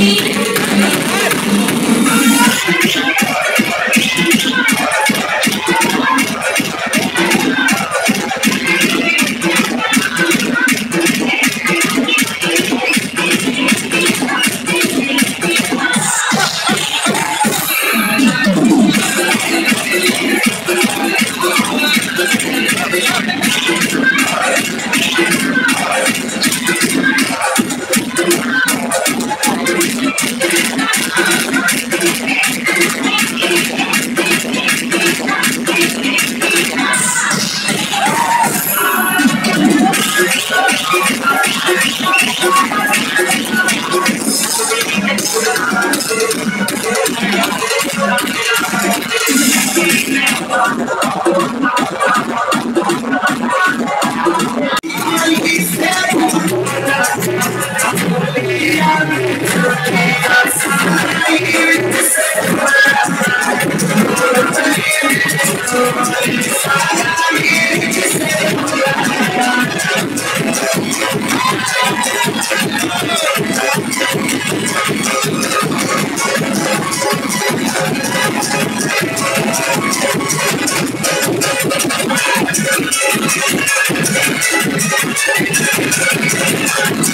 Keep Thank you.